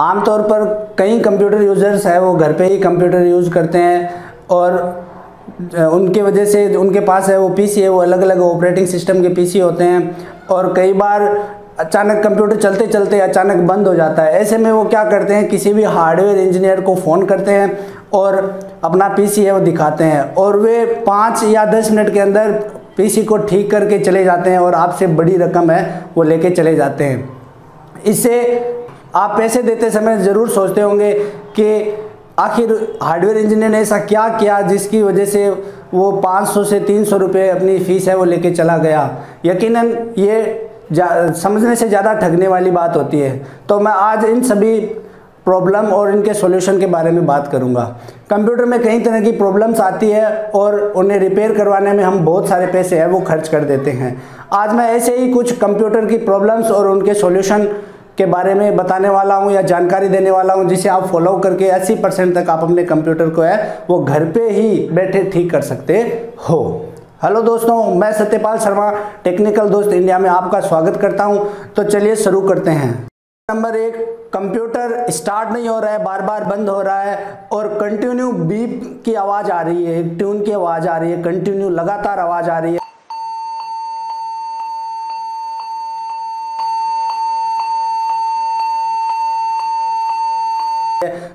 आमतौर पर कई कंप्यूटर यूज़र्स है, वो घर पे ही कंप्यूटर यूज़ करते हैं और उनके वजह से उनके पास है वो पीसी है, वो अलग अलग ऑपरेटिंग सिस्टम के पीसी होते हैं और कई बार अचानक कंप्यूटर चलते चलते अचानक बंद हो जाता है। ऐसे में वो क्या करते हैं, किसी भी हार्डवेयर इंजीनियर को फ़ोन करते हैं और अपना पीसी है वो दिखाते हैं और वे पाँच या दस मिनट के अंदर पीसी को ठीक करके चले जाते हैं और आपसे बड़ी रकम है वो लेके चले जाते हैं। इससे आप पैसे देते समय ज़रूर सोचते होंगे कि आखिर हार्डवेयर इंजीनियर ने ऐसा क्या किया जिसकी वजह से वो 500 से 300 रुपए अपनी फ़ीस है वो लेके चला गया। यकीनन ये समझने से ज़्यादा ठगने वाली बात होती है। तो मैं आज इन सभी प्रॉब्लम और इनके सॉल्यूशन के बारे में बात करूँगा। कंप्यूटर में कई तरह की प्रॉब्लम्स आती है और उन्हें रिपेयर करवाने में हम बहुत सारे पैसे हैं, वो खर्च कर देते हैं। आज मैं ऐसे ही कुछ कंप्यूटर की प्रॉब्लम्स और उनके सॉल्यूशन के बारे में बताने वाला हूँ या जानकारी देने वाला हूँ, जिसे आप फॉलो करके 80 परसेंट तक आप अपने कंप्यूटर को है, वो घर पे ही बैठे ठीक कर सकते हो। हेलो दोस्तों, मैं सत्यपाल शर्मा टेक्निकल दोस्त इंडिया में आपका स्वागत करता हूँ। तो चलिए शुरू करते हैं। नंबर एक कंप्यूटर स्टार्ट नहीं हो रहा है बार बार बंद हो रहा है और कंटिन्यू बीप की आवाज़ आ रही है ट्यून की आवाज़ आ रही है कंटिन्यू लगातार आवाज़ आ रही है।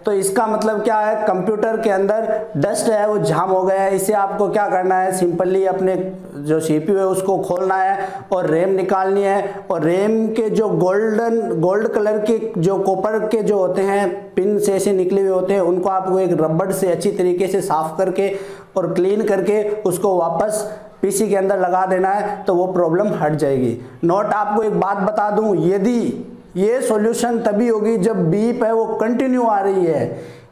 तो इसका मतलब क्या है? कंप्यूटर के अंदर डस्ट है, वो जाम हो गया है। इसे आपको क्या करना है? सिंपली अपने जो सीपीयू है, उसको खोलना है और रैम निकालनी है। और रैम के जो गोल्डन गोल्ड कलर के जो कॉपर के जो होते हैं पिन से ऐसे निकले हुए होते हैं, उनको आपको एक रबड़ से अच्छी तरीके से साफ़ करके और क्लीन करके उसको वापस पीसी के अंदर लगा देना है तो वो प्रॉब्लम हट जाएगी। नोट आपको एक बात बता दूँ। यदि ये सॉल्यूशन तभी होगी जब बीप है वो कंटिन्यू आ रही है।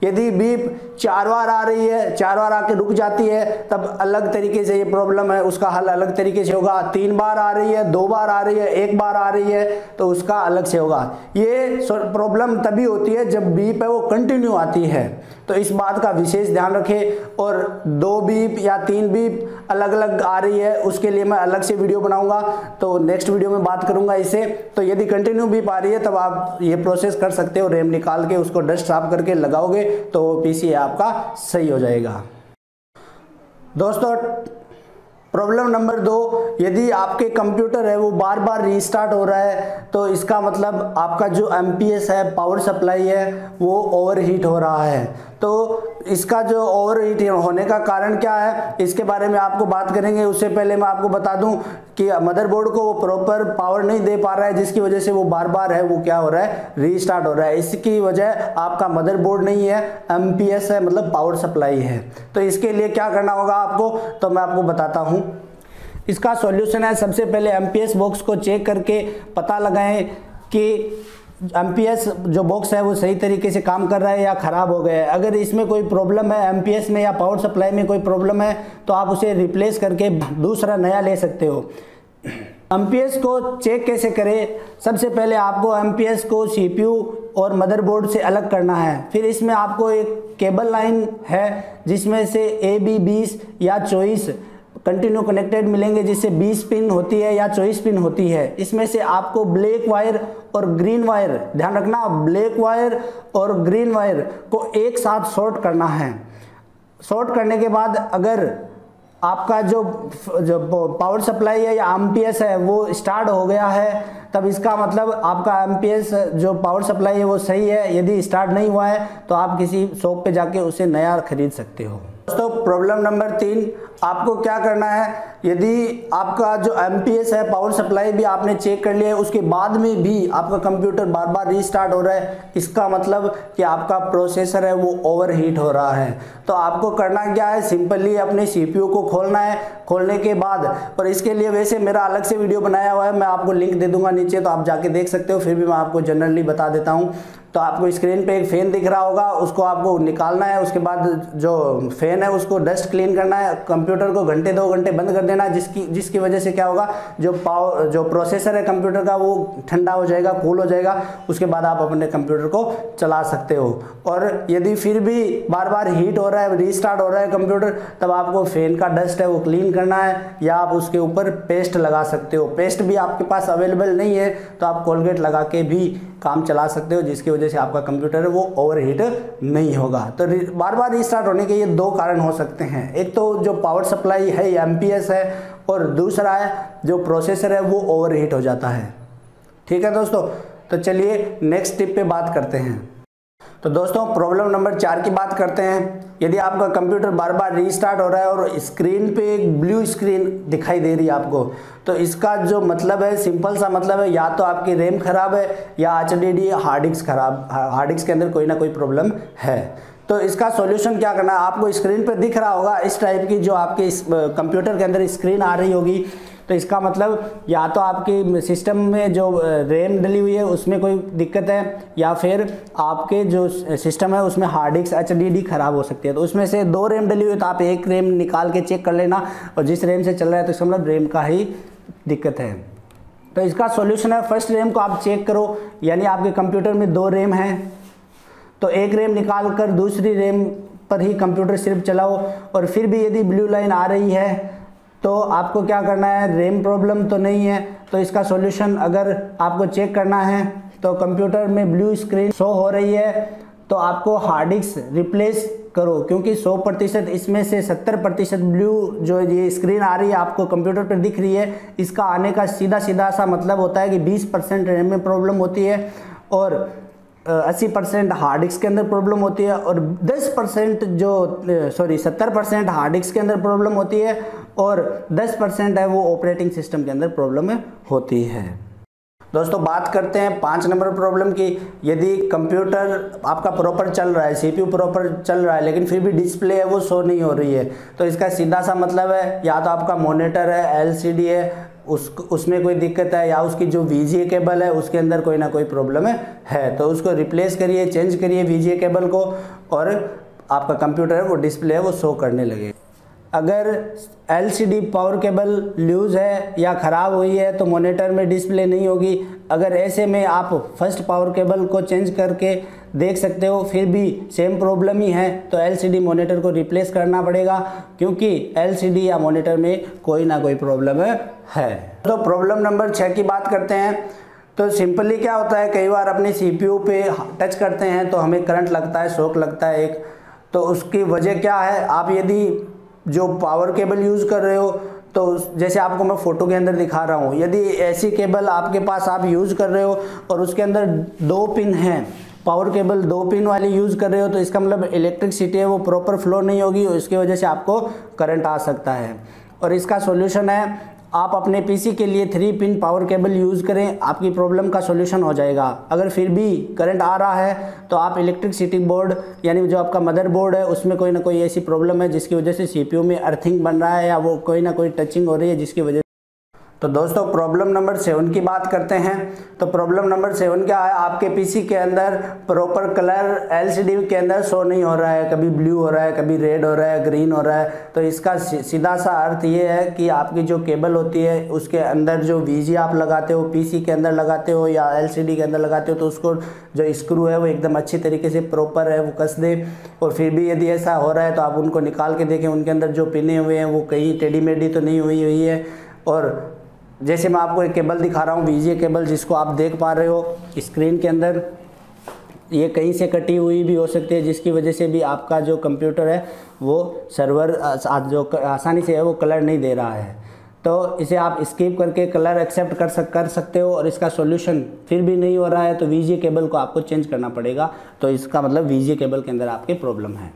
यदि बीप चार बार आ रही है, चार बार आके रुक जाती है, तब अलग तरीके से ये प्रॉब्लम है, उसका हल अलग तरीके से होगा। तीन बार आ रही है, दो बार आ रही है, एक बार आ रही है तो उसका अलग से होगा। ये प्रॉब्लम तभी होती है जब बीप है वो कंटिन्यू आती है। तो इस बात का विशेष ध्यान रखें और दो बीप या तीन बीप अलग अलग आ रही है, उसके लिए मैं अलग से वीडियो बनाऊँगा। तो नेक्स्ट वीडियो में बात करूँगा इसे। तो यदि कंटिन्यू बीप आ रही है, तब आप ये प्रोसेस कर सकते हो रेम निकाल के उसको डस्ट साफ़ करके लगाओगे। तो पीसी आपका सही हो जाएगा। दोस्तों प्रॉब्लम नंबर दो, यदि आपके कंप्यूटर है, वो बार बार रीस्टार्ट हो रहा है तो इसका मतलब आपका जो एमपीएस है पावर सप्लाई है, वो ओवरहीट हो रहा है। तो इसका जो ओवर हीट होने का कारण क्या है, इसके बारे में आपको बात करेंगे। उससे पहले मैं आपको बता दूँ कि मदरबोर्ड को वो प्रॉपर पावर नहीं दे पा रहा है, जिसकी वजह से वो बार बार है, वो क्या हो रहा है रीस्टार्ट हो रहा है। इसकी वजह आपका मदरबोर्ड नहीं है एमपीएस है मतलब पावर सप्लाई है। तो इसके लिए क्या करना होगा आपको तो मैं आपको बताता हूँ। इसका सॉल्यूशन है, सबसे पहले एमपीएस बॉक्स को चेक करके पता लगाएँ कि एमपीएस जो बॉक्स है वो सही तरीके से काम कर रहा है या ख़राब हो गया है? अगर इसमें कोई प्रॉब्लम है एमपीएस में या पावर सप्लाई में कोई प्रॉब्लम है तो आप उसे रिप्लेस करके दूसरा नया ले सकते हो। एमपीएस को चेक कैसे करें? सबसे पहले आपको एमपीएस को सीपीयू और मदरबोर्ड से अलग करना है। फिर इसमें आपको एक केबल लाइन है, जिसमें से ए बी बीस या चौबीस कंटिन्यू कनेक्टेड मिलेंगे, जिससे 20 पिन होती है या 24 पिन होती है। इसमें से आपको ब्लैक वायर और ग्रीन वायर ध्यान रखना ब्लैक वायर और ग्रीन वायर को एक साथ शॉर्ट करना है। शॉर्ट करने के बाद अगर आपका जो जो पावर सप्लाई है या एमपीएस है, वो स्टार्ट हो गया है, तब इसका मतलब आपका एम जो पावर सप्लाई है, वो सही है। यदि स्टार्ट नहीं हुआ है तो आप किसी शॉप पे जाके उसे नया खरीद सकते हो। दोस्तों प्रॉब्लम नंबर तीन, आपको क्या करना है? यदि आपका जो एमपीएस है पावर सप्लाई भी आपने चेक कर लिया है, उसके बाद में भी आपका कंप्यूटर बार बार रीस्टार्ट हो रहा है, इसका मतलब कि आपका प्रोसेसर है, वो ओवरहीट हो रहा है। तो आपको करना क्या है? सिंपली अपने सीपीयू को खोलना है। खोलने के बाद, और इसके लिए वैसे मेरा अलग से वीडियो बनाया हुआ है, मैं आपको लिंक दे दूँगा नीचे तो आप जाके देख सकते हो, फिर भी मैं आपको जनरली बता देता हूँ। तो आपको स्क्रीन पे एक फ़ैन दिख रहा होगा, उसको आपको निकालना है, उसके बाद जो फ़ैन है उसको डस्ट क्लीन करना है कंप्यूटर को घंटे, दो घंटे बंद कर देना है, जिसकी जिसकी वजह से क्या होगा, जो पावर जो प्रोसेसर है कंप्यूटर का, वो ठंडा हो जाएगा कूल हो जाएगा, उसके बाद आप अपने कंप्यूटर को चला सकते हो। और यदि फिर भी बार बार हीट हो रहा है रीस्टार्ट हो रहा है कंप्यूटर तब आपको फ़ैन का डस्ट है वो क्लीन करना है, या आप उसके ऊपर पेस्ट लगा सकते हो। पेस्ट भी आपके पास अवेलेबल नहीं है तो आप कोलगेट लगा के भी काम चला सकते हो, जिसकी वजह वजह से आपका कंप्यूटर है वो ओवरहीट नहीं होगा। तो बार बार रिस्टार्ट होने के ये दो कारण हो सकते हैं। एक तो जो पावर सप्लाई है, या एम है, और दूसरा है, जो प्रोसेसर है, वो ओवरहीट हो जाता है। ठीक है दोस्तों? तो चलिए नेक्स्ट टिप पे बात करते हैं। तो दोस्तों प्रॉब्लम नंबर चार की बात करते हैं। यदि आपका कंप्यूटर बार बार रीस्टार्ट हो रहा है और स्क्रीन पे एक ब्लू स्क्रीन दिखाई दे रही है आपको तो इसका जो मतलब है सिंपल सा मतलब है, या तो आपकी रैम खराब है या एच डी हार्ड डिस्क खराब हार्ड डिस्क के अंदर कोई ना कोई प्रॉब्लम है। तो इसका सॉल्यूशन क्या करना है? आपको स्क्रीन पर दिख रहा होगा, इस टाइप की जो आपके कंप्यूटर के अंदर स्क्रीन आ रही होगी। तो इसका मतलब या तो आपके सिस्टम में जो रैम डली हुई है, उसमें कोई दिक्कत है, या फिर आपके जो सिस्टम है, उसमें hard disk H D D ख़राब हो सकती है। तो उसमें से दो रैम डली हुई है तो आप एक रैम निकाल के चेक कर लेना, और जिस रैम से चल रहा है तो इसका मतलब रैम का ही दिक्कत है। तो इसका सॉल्यूशन है फ़र्स्ट रैम को आप चेक करो, यानी आपके कंप्यूटर में दो रैम हैं तो एक रैम निकाल कर दूसरी रैम पर ही कंप्यूटर सिर्फ़ चलाओ, और फिर भी यदि ब्लू लाइन आ रही है तो आपको क्या करना है? रैम प्रॉब्लम तो नहीं है तो इसका सॉल्यूशन अगर आपको चेक करना है तो कंप्यूटर में ब्लू स्क्रीन शो हो रही है तो आपको हार्ड डिस्क रिप्लेस करो, क्योंकि 100 प्रतिशत इसमें से 70 प्रतिशत ब्लू जो ये स्क्रीन आ रही है आपको कंप्यूटर पर दिख रही है। इसका आने का सीधा सीधा सा मतलब होता है कि 20 परसेंट रैम में प्रॉब्लम होती है और अस्सी परसेंट हार्ड डिस्क के अंदर प्रॉब्लम होती है और 10 परसेंट जो सॉरी 70 परसेंट हार्ड डिस्क के अंदर प्रॉब्लम होती है और 10 परसेंट है वो ऑपरेटिंग सिस्टम के अंदर प्रॉब्लम होती है। दोस्तों बात करते हैं पाँच नंबर प्रॉब्लम की। यदि कंप्यूटर आपका प्रॉपर चल रहा है सीपीयू प्रॉपर चल रहा है लेकिन फिर भी डिस्प्ले है वो शो नहीं हो रही है। तो इसका सीधा सा मतलब है या तो आपका मोनीटर है एलसीडी है उस उसमें कोई दिक्कत है या उसकी जो वीजीए केबल है उसके अंदर कोई ना कोई प्रॉब्लम है, है तो उसको रिप्लेस करिए चेंज करिए वीजीए केबल को और आपका कंप्यूटर है वो डिस्प्ले है वो शो करने लगे अगर एलसीडी पावर केबल लूज़ है या ख़राब हुई है तो मॉनिटर में डिस्प्ले नहीं होगी। अगर ऐसे में आप फ़र्स्ट पावर केबल को चेंज करके देख सकते हो, फिर भी सेम प्रॉब्लम ही है तो एलसीडी मॉनिटर को रिप्लेस करना पड़ेगा, क्योंकि एलसीडी या मॉनिटर में कोई ना कोई प्रॉब्लम है। तो प्रॉब्लम नंबर छः की बात करते हैं। तो सिंपली क्या होता है, कई बार अपने सीपीयू पे टच करते हैं तो हमें करंट लगता है, शोक लगता है एक। तो उसकी वजह क्या है, आप यदि जो पावर केबल यूज़ कर रहे हो तो जैसे आपको मैं फ़ोटो के अंदर दिखा रहा हूँ, यदि ऐसी केबल आपके पास आप यूज़ कर रहे हो और उसके अंदर दो पिन हैं पावर केबल दो पिन वाली यूज़ कर रहे हो तो इसका मतलब इलेक्ट्रिकसिटी है, वो प्रॉपर फ्लो नहीं होगी और इसकी वजह से आपको करंट आ सकता है। और इसका सॉल्यूशन है आप अपने पीसी के लिए three pin power cable use करें, आपकी प्रॉब्लम का सॉल्यूशन हो जाएगा। अगर फिर भी करंट आ रहा है तो आप इलेक्ट्रिसिटी बोर्ड यानी जो आपका मदर बोर्ड है, उसमें कोई ना कोई ऐसी प्रॉब्लम है जिसकी वजह से सीपीयू में अर्थिंग बन रहा है या वो कोई ना कोई टचिंग हो रही है जिसकी वजह तो दोस्तों प्रॉब्लम नंबर सेवन की बात करते हैं। तो प्रॉब्लम नंबर सेवन क्या है? आपके पीसी के अंदर प्रॉपर कलर एलसीडी के अंदर शो नहीं हो रहा है। कभी ब्लू हो रहा है, कभी रेड हो रहा है ग्रीन हो रहा है। तो इसका सीधा सा अर्थ ये है कि आपकी जो केबल होती है, उसके अंदर जो वीजी आप लगाते हो पीसी के अंदर लगाते हो या एलसीडी के अंदर लगाते हो तो उसको जो स्क्रू है वो एकदम अच्छी तरीके से प्रॉपर है, वो कस दे। और फिर भी यदि ऐसा हो रहा है तो आप उनको निकाल के देखें। उनके अंदर जो पिने हुए हैं, वो कहीं टेढ़ी मेढ़ी तो नहीं हुई हुई है। और जैसे मैं आपको एक केबल दिखा रहा हूँ वीजे केबल, जिसको आप देख पा रहे हो स्क्रीन के अंदर। ये कहीं से कटी हुई भी हो सकती है, जिसकी वजह से भी आपका जो कंप्यूटर है, वो सर्वर जो आसानी से है, वो कलर नहीं दे रहा है। तो इसे आप स्किप करके कलर एक्सेप्ट कर सक, कर सकते हो, और इसका सॉल्यूशन फिर भी नहीं हो रहा है तो वीजे केबल को आपको चेंज करना पड़ेगा। तो इसका मतलब वीजे केबल के अंदर आपके प्रॉब्लम है।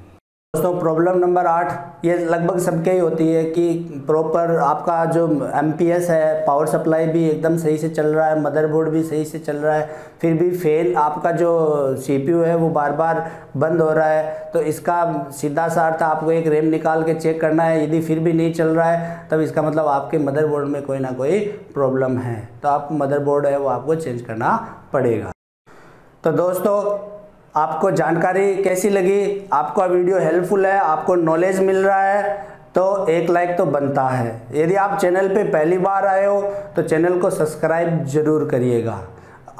दोस्तों प्रॉब्लम नंबर आठ, ये लगभग सबके ही होती है कि प्रॉपर आपका जो एमपीएस है पावर सप्लाई भी एकदम सही से चल रहा है मदरबोर्ड भी सही से चल रहा है, फिर भी फेल आपका जो सीपीयू है वो बार बार बंद हो रहा है। तो इसका सीधा सा अर्थ आपको एक रैम निकाल के चेक करना है, यदि फिर भी नहीं चल रहा है, तब इसका मतलब आपके मदरबोर्ड में कोई ना कोई प्रॉब्लम है। तो आप मदरबोर्ड है, वो आपको चेंज करना पड़ेगा। तो दोस्तों आपको जानकारी कैसी लगी? आपको वीडियो हेल्पफुल है, आपको नॉलेज मिल रहा है तो एक लाइक तो बनता है। यदि आप चैनल पे पहली बार आए हो तो चैनल को सब्सक्राइब ज़रूर करिएगा।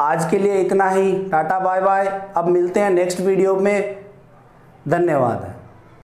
आज के लिए इतना ही, टाटा बाय बाय। अब मिलते हैं नेक्स्ट वीडियो में। धन्यवाद।